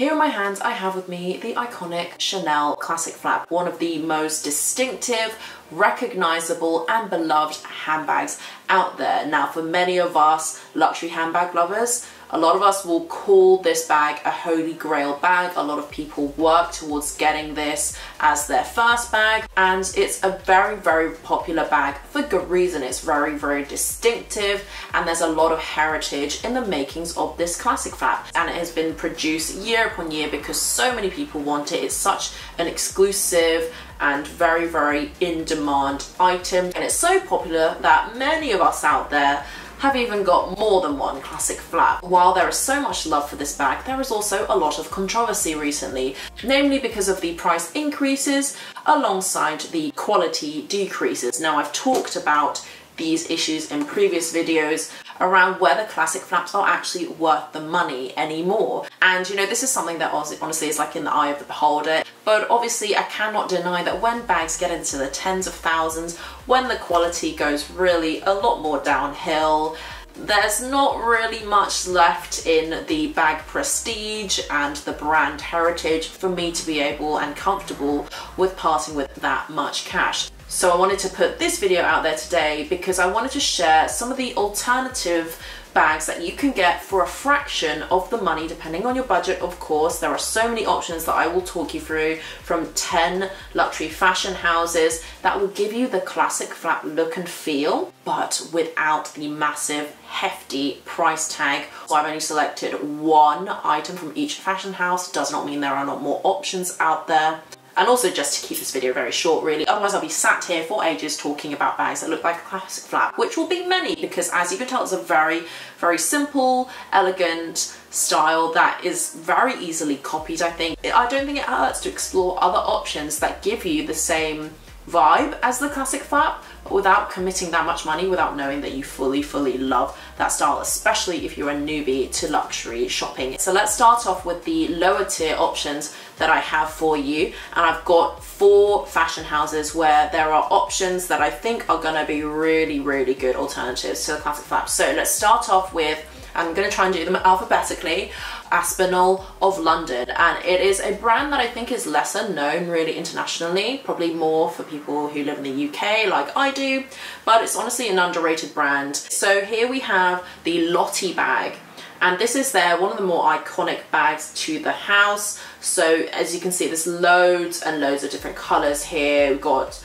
Here in my hands I have with me the iconic Chanel Classic Flap, one of the most distinctive, recognizable and beloved handbags out there. Now for many of us luxury handbag lovers, a lot of us will call this bag a holy grail bag. A lot of people work towards getting this as their first bag and it's a very, very popular bag for good reason. It's very, very distinctive and there's a lot of heritage in the makings of this classic flap and it has been produced year upon year because so many people want it. It's such an exclusive and very, very in demand item and it's so popular that many of us out there have even got more than one classic flap. While there is so much love for this bag, there is also a lot of controversy recently, namely because of the price increases alongside the quality decreases. Now I've talked about these issues in previous videos around whether classic flaps are actually worth the money anymore. And you know, this is something that honestly is like in the eye of the beholder. But obviously I cannot deny that when bags get into the tens of thousands, when the quality goes really a lot more downhill, there's not really much left in the bag prestige and the brand heritage for me to be able and comfortable with parting with that much cash. So I wanted to put this video out there today because I wanted to share some of the alternative bags that you can get for a fraction of the money depending on your budget of course. There are so many options that I will talk you through from 10 luxury fashion houses that will give you the classic flap look and feel but without the massive hefty price tag. So I've only selected one item from each fashion house. Does not mean there are not more options out there and also just to keep this video very short really. Otherwise I'll be sat here for ages talking about bags that look like a classic flap which will be many because as you can tell it's a very very simple elegant style that is very easily copied I think. I don't think it hurts to explore other options that give you the same vibe as the classic flap without committing that much money without knowing that you fully fully love that style especially if you're a newbie to luxury shopping. So let's start off with the lower tier options that I have for you. And I've got four fashion houses where there are options that I think are going to be really really good alternatives to the classic flap so let's start off with I'm going to try and do them alphabetically. Aspinal of London and it is a brand that I think is lesser known really internationally, probably more for people who live in the UK like I do, but it's honestly an underrated brand. So here we have the Lottie bag and this is their one of the more iconic bags to the house. So as you can see there's loads and loads of different colours here. We've got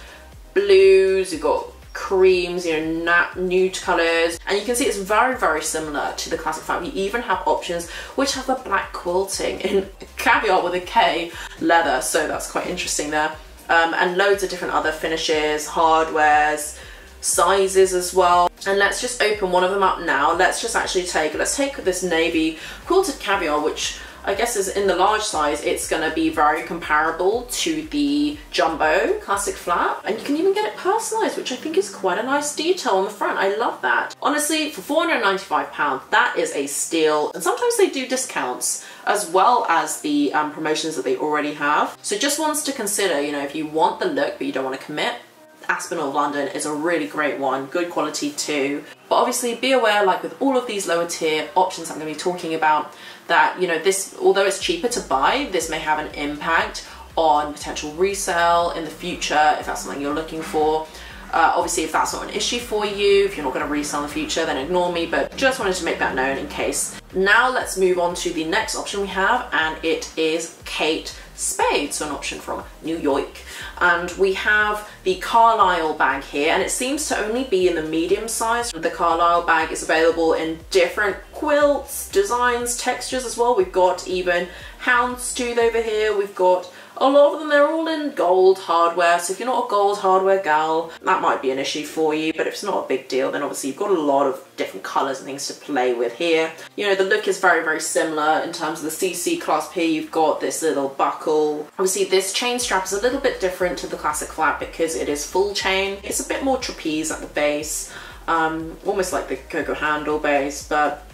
blues, we've got creams, you know, nude colours. And you can see it's very, very similar to the classic flap. You even have options which have the black quilting in caviar with a K leather. So that's quite interesting there. Um, and loads of different other finishes, hardwares, sizes as well. And let's just open one of them up now. Let's just actually take, let's take this navy quilted caviar, which I guess is in the large size, it's gonna be very comparable to the Jumbo Classic Flap. And you can even get it personalized, which I think is quite a nice detail on the front. I love that. Honestly, for £495, that is a steal. And sometimes they do discounts as well as the um, promotions that they already have. So just ones to consider, you know, if you want the look but you don't want to commit, Aspinal London is a really great one, good quality too. But obviously be aware, like with all of these lower tier options I'm going to be talking about, that, you know, this, although it's cheaper to buy, this may have an impact on potential resale in the future if that's something you're looking for. Uh, obviously, if that's not an issue for you, if you're not going to resell in the future, then ignore me, but just wanted to make that known in case. Now let's move on to the next option we have, and it is Kate Spade, so an option from New York. And we have the Carlisle bag here, and it seems to only be in the medium size. The Carlisle bag is available in different quilts, designs, textures as well. We've got even houndstooth over here. We've got a lot of them, they're all in gold hardware, so if you're not a gold hardware gal, that might be an issue for you, but if it's not a big deal, then obviously you've got a lot of different colours and things to play with here. You know, the look is very, very similar in terms of the CC clasp here. You've got this little buckle. Obviously, this chain strap is a little bit different to the classic flap because it is full chain. It's a bit more trapeze at the base, um, almost like the Coco handle base, but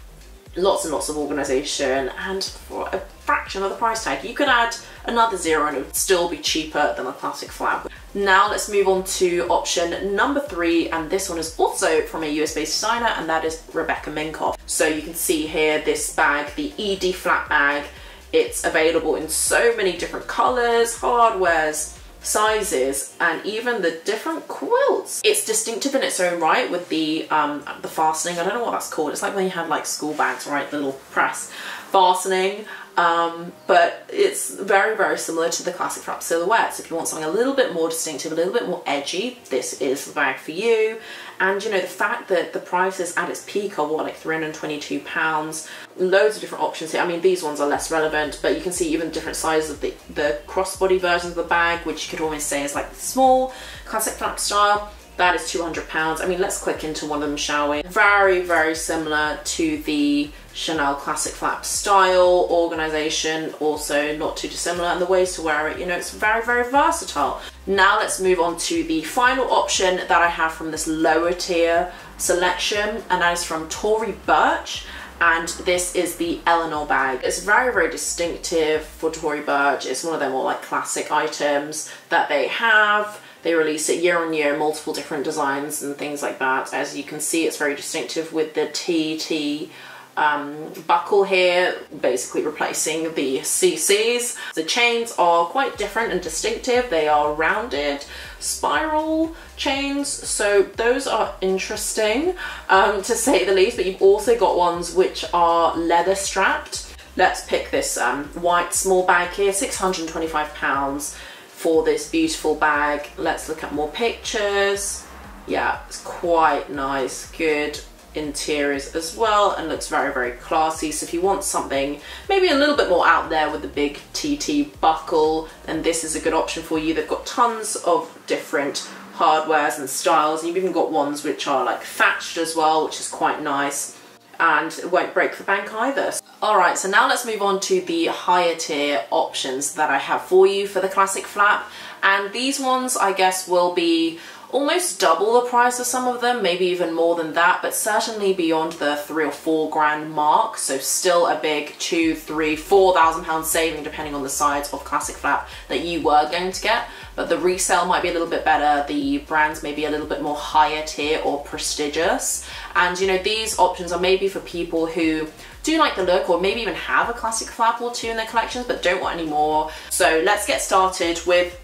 lots and lots of organisation and for a fraction of the price tag. You could add another zero and it would still be cheaper than a classic flap. Now let's move on to option number three and this one is also from a US based designer and that is Rebecca Minkoff. So you can see here this bag, the Edie flap bag, It's available in so many different colors, hardwares, sizes and even the different quilts. It's distinctive in its own right with the um, the fastening. I don't know what that's called. It's like when you have like school bags, right? The little press fastening. Um, but it's very, very similar to the classic flap silhouettes. If you want something a little bit more distinctive, a little bit more edgy, this is the bag for you. And you know, the fact that the prices at its peak are what, like 322 pounds, loads of different options here. I mean, these ones are less relevant, but you can see even different sizes of the, the crossbody version of the bag, which you could almost say is like the small classic flap style. That is 200 pounds. I mean, let's click into one of them, shall we? Very, very similar to the Chanel classic flap style, organization, also not too dissimilar, and the ways to wear it, you know, it's very, very versatile. Now let's move on to the final option that I have from this lower tier selection, and that is from Tory Burch and this is the Eleanor bag. It's very, very distinctive for Tory Burch. It's one of their more like classic items that they have. They release it year on year, multiple different designs and things like that. As you can see, it's very distinctive with the TT um, buckle here, basically replacing the CCs. The chains are quite different and distinctive. They are rounded spiral chains, so those are interesting um, to say the least, but you've also got ones which are leather strapped. Let's pick this um, white small bag here, 625 pounds for this beautiful bag. Let's look at more pictures. Yeah, it's quite nice, good interiors as well and looks very very classy so if you want something maybe a little bit more out there with the big TT buckle then this is a good option for you they've got tons of different hardwares and styles you've even got ones which are like thatched as well which is quite nice and it won't break the bank either. Alright, so now let's move on to the higher tier options that I have for you for the classic flap. And these ones, I guess, will be almost double the price of some of them, maybe even more than that, but certainly beyond the three or four grand mark. So still a big two, three, four thousand pound saving depending on the size of classic flap that you were going to get. But the resale might be a little bit better. The brands may be a little bit more higher tier or prestigious. And you know, these options are maybe for people who do like the look or maybe even have a classic flap or two in their collections but don't want any more. So let's get started with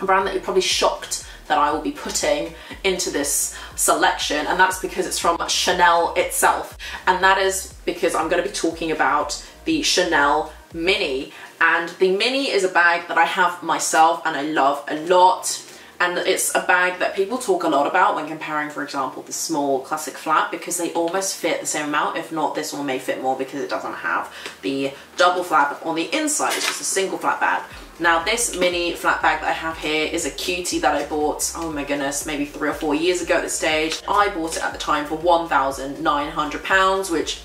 a brand that you're probably shocked that I will be putting into this selection and that's because it's from Chanel itself. And that is because I'm going to be talking about the Chanel Mini. And the Mini is a bag that I have myself and I love a lot. And it's a bag that people talk a lot about when comparing for example the small classic flap because they almost fit the same amount if not this one may fit more because it doesn't have the double flap on the inside it's just a single flap bag now this mini flap bag that I have here is a cutie that I bought, oh my goodness, maybe three or four years ago at this stage. I bought it at the time for £1,900, which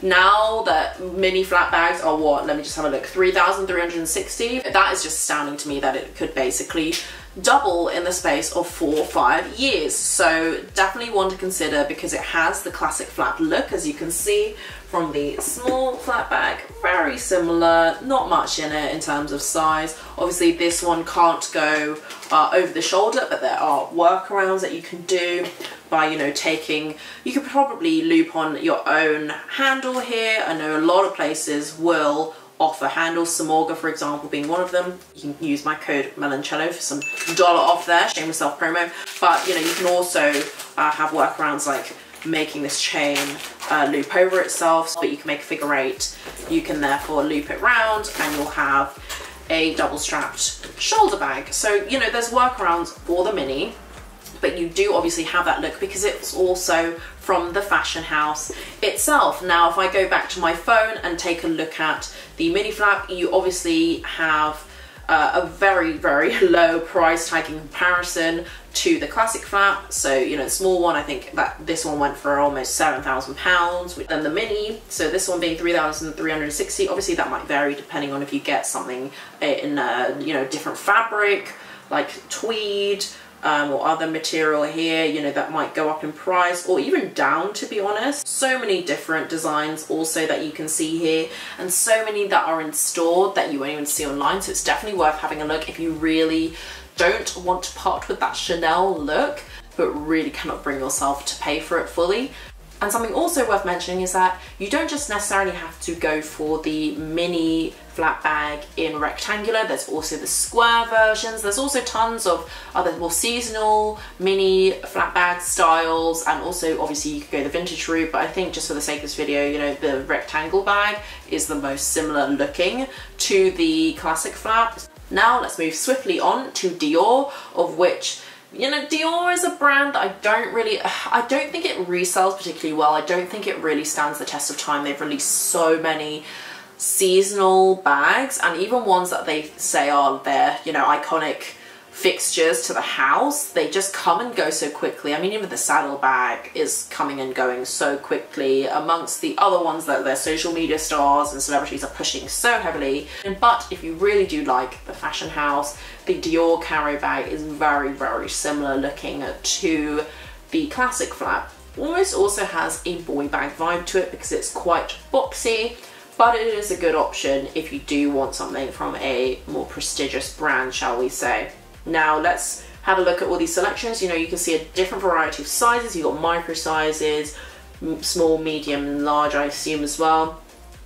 now that mini flap bags are what, let me just have a look, 3,360. That is just astounding to me that it could basically double in the space of four or five years. So definitely one to consider because it has the classic flap look as you can see from the small flap bag. Very similar, not much in it in terms of size. Obviously this one can't go uh, over the shoulder but there are workarounds that you can do by you know taking you could probably loop on your own handle here I know a lot of places will offer handles, Samorga for example being one of them. You can use my code Melloncello for some dollar off there, shameless self promo. But you know, you can also uh, have workarounds like making this chain uh, loop over itself, but you can make a figure eight. You can therefore loop it round and you'll have a double strapped shoulder bag. So, you know, there's workarounds for the Mini, but you do obviously have that look because it's also from the fashion house itself. Now, if I go back to my phone and take a look at the mini flap, you obviously have uh, a very, very low price tag in comparison to the classic flap. So, you know, the small one, I think that this one went for almost £7,000. Then the mini, so this one being 3,360. Obviously that might vary depending on if you get something in, a, you know, different fabric, like tweed, um, or other material here, you know, that might go up in price or even down to be honest. So many different designs also that you can see here and so many that are in store that you won't even see online. So it's definitely worth having a look if you really don't want to part with that Chanel look but really cannot bring yourself to pay for it fully. And something also worth mentioning is that you don't just necessarily have to go for the mini flap bag in rectangular, there's also the square versions, there's also tons of other more seasonal mini flap bag styles. And also obviously you could go the vintage route but I think just for the sake of this video you know the rectangle bag is the most similar looking to the classic flap. Now let's move swiftly on to Dior of which you know, Dior is a brand I don't really, I don't think it resells particularly well. I don't think it really stands the test of time. They've released so many seasonal bags and even ones that they say are their, you know, iconic fixtures to the house, they just come and go so quickly. I mean, even the saddle bag is coming and going so quickly amongst the other ones that their social media stars and celebrities are pushing so heavily. But if you really do like the fashion house, the Dior Caro bag is very, very similar looking to the classic flap. Almost also has a boy bag vibe to it because it's quite boxy but it is a good option if you do want something from a more prestigious brand, shall we say. Now let's have a look at all these selections. You know, you can see a different variety of sizes. You've got micro sizes, small, medium, and large, I assume as well.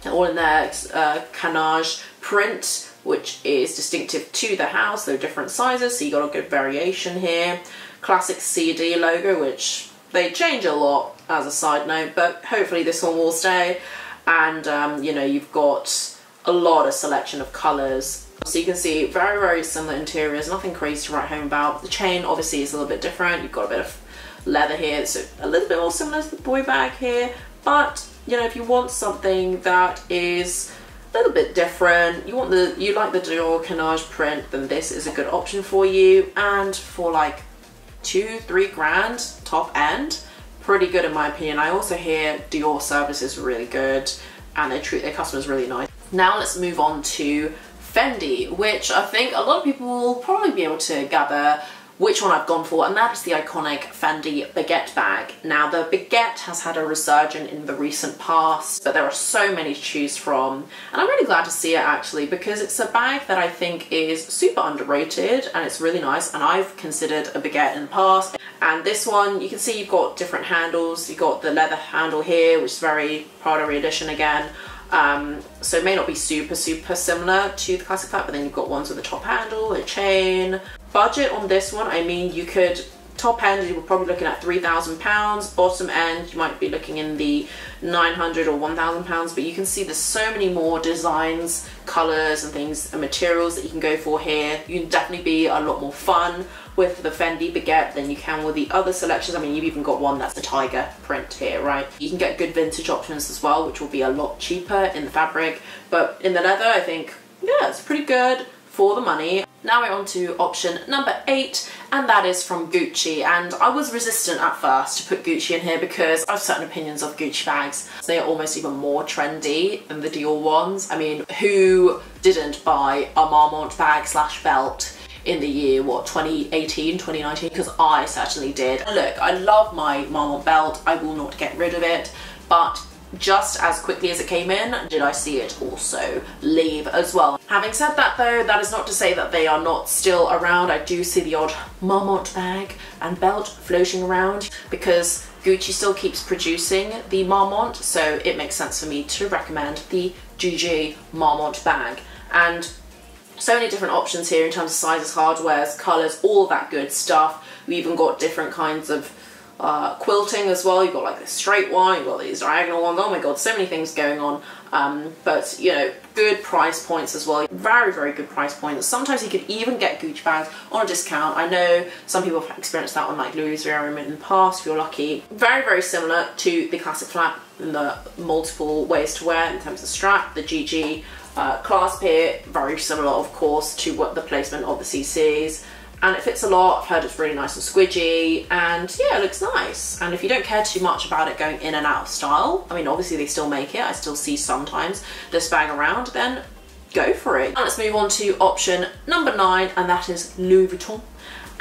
All in their uh, Cannage print, which is distinctive to the house. They're different sizes, so you got a good variation here. Classic CD logo, which they change a lot as a side note, but hopefully this one will stay. And um, you know, you've got a lot of selection of colours so you can see very, very similar interiors, nothing crazy to write home about. The chain obviously is a little bit different. You've got a bit of leather here, so a little bit more similar to the boy bag here. But, you know, if you want something that is a little bit different, you want the, you like the Dior Cannage print, then this is a good option for you. And for like two, three grand top end, pretty good in my opinion. I also hear Dior service is really good and they treat their customers really nice. Now let's move on to Fendi, which I think a lot of people will probably be able to gather which one I've gone for, and that is the iconic Fendi baguette bag. Now, the baguette has had a resurgence in the recent past, but there are so many to choose from, and I'm really glad to see it actually, because it's a bag that I think is super underrated, and it's really nice, and I've considered a baguette in the past. And this one, you can see you've got different handles. You've got the leather handle here, which is very Prada re-edition again. Um, so it may not be super, super similar to the classic flap, but then you've got ones with a top handle, a chain. Budget on this one, I mean, you could top end you were probably looking at three thousand pounds. Bottom end you might be looking in the 900 or 1000 pounds but you can see there's so many more designs colors and things and materials that you can go for here. You can definitely be a lot more fun with the Fendi baguette than you can with the other selections. I mean, you've even got one that's a tiger print here, right? You can get good vintage options as well, which will be a lot cheaper in the fabric. But in the leather, I think, yeah, it's pretty good for the money. Now we're on to option number eight, and that is from Gucci. And I was resistant at first to put Gucci in here because I have certain opinions of Gucci bags. They are almost even more trendy than the Dior ones. I mean, who didn't buy a Marmont bag slash belt in the year, what, 2018, 2019? Because I certainly did. Look, I love my Marmont belt. I will not get rid of it. But just as quickly as it came in, did I see it also leave as well. Having said that though, that is not to say that they are not still around. I do see the odd Marmont bag and belt floating around because Gucci still keeps producing the Marmont, so it makes sense for me to recommend the GG Marmont bag. And so many different options here in terms of sizes, hardwares, colours, all that good stuff. We even got different kinds of uh, quilting as well. You've got like the straight one, you've got these diagonal ones. Oh my god, so many things going on. Um, but you know, good price points as well. Very, very good price points. Sometimes you could even get Gucci bags on a discount. I know some people have experienced that on like Louis Vuitton in the past, if you're lucky. Very, very similar to the classic flap in the multiple ways to wear in terms of strap, the GG uh, clasp here, very similar of course to what the placement of the CCs and it fits a lot. I've heard it's really nice and squidgy and yeah, it looks nice. And if you don't care too much about it going in and out of style, I mean, obviously they still make it. I still see sometimes this bag around, then go for it. let's move on to option number nine, and that is Louis Vuitton.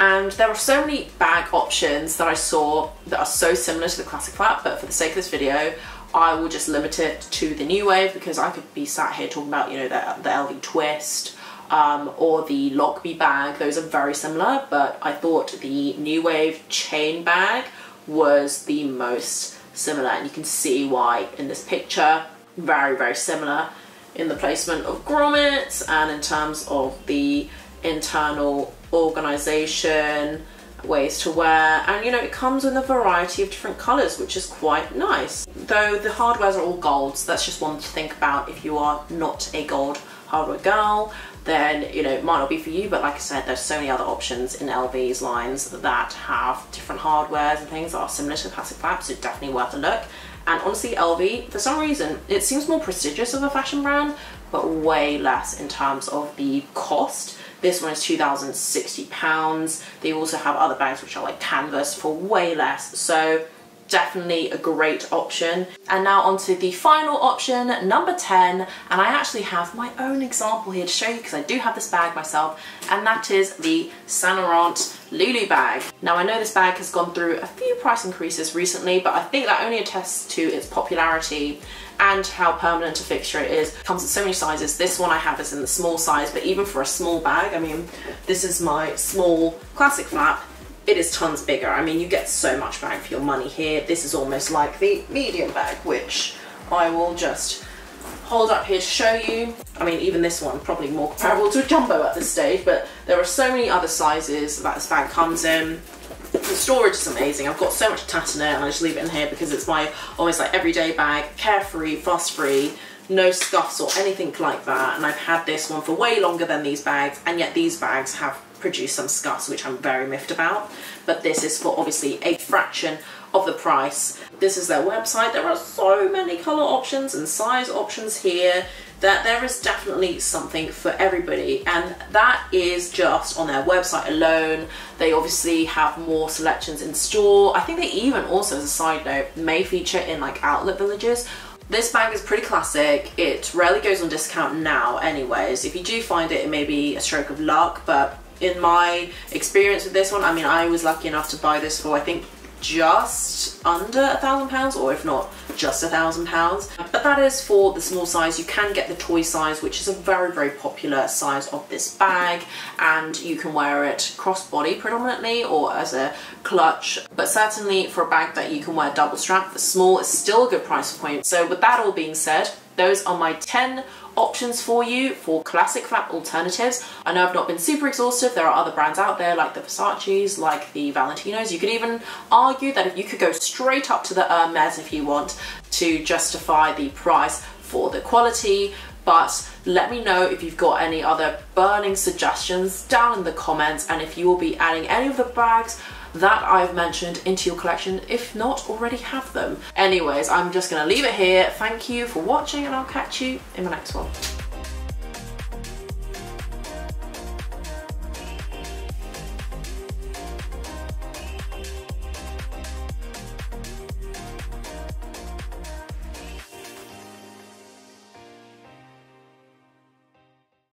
And there are so many bag options that I saw that are so similar to the classic flap, but for the sake of this video, I will just limit it to the new wave because I could be sat here talking about, you know, the, the LV twist, um, or the LockMe bag. Those are very similar, but I thought the New Wave chain bag was the most similar and you can see why in this picture. Very, very similar in the placement of grommets and in terms of the internal organization, ways to wear, and you know, it comes in a variety of different colors, which is quite nice. Though the hardwares are all gold, so that's just one to think about. If you are not a gold hardware girl, then you know it might not be for you but like I said there's so many other options in LV's lines that have different hardwares and things that are similar to classic flap so definitely worth a look. And honestly LV for some reason it seems more prestigious of a fashion brand but way less in terms of the cost this one is 2,060 pounds. They also have other bags which are like canvas for way less. So definitely a great option. And now onto the final option, number 10, and I actually have my own example here to show you because I do have this bag myself, and that is the Saint Laurent Loulou bag. Now I know this bag has gone through a few price increases recently, but I think that only attests to its popularity and how permanent a fixture it is. It comes in so many sizes. This one I have is in the small size, but even for a small bag, I mean, this is my small classic flap. It is tons bigger. I mean, you get so much bang for your money here. This is almost like the medium bag, which I will just hold up here to show you. I mean, even this one, probably more comparable to a jumbo at this stage, but there are so many other sizes that this bag comes in. The storage is amazing. I've got so much tat in it and I just leave it in here because it's my almost like everyday bag, carefree, fuss free, no scuffs or anything like that. And I've had this one for way longer than these bags and yet these bags have produced some scuffs which I'm very miffed about. But this is for obviously a fraction of the price. This is their website. There are so many color options and size options here that there is definitely something for everybody and that is just on their website alone. They obviously have more selections in store. I think they even also, as a side note, may feature in like outlet villages this bag is pretty classic. It rarely goes on discount now anyways. If you do find it, it may be a stroke of luck, but in my experience with this one, I mean, I was lucky enough to buy this for, I think, just under a thousand pounds or if not just a thousand pounds. But that is for the small size. You can get the toy size which is a very very popular size of this bag and you can wear it crossbody predominantly or as a clutch. But certainly for a bag that you can wear double strap the small is still a good price point. So with that all being said those are my 10 options for you for classic flap alternatives. I know I've not been super exhaustive. There are other brands out there like the Versace's, like the Valentinos. You could even argue that if you could go straight up to the Hermes if you want to justify the price for the quality, but let me know if you've got any other burning suggestions down in the comments and if you will be adding any of the bags that I've mentioned into your collection if not already have them. Anyways, I'm just gonna leave it here. Thank you for watching and I'll catch you in my next one.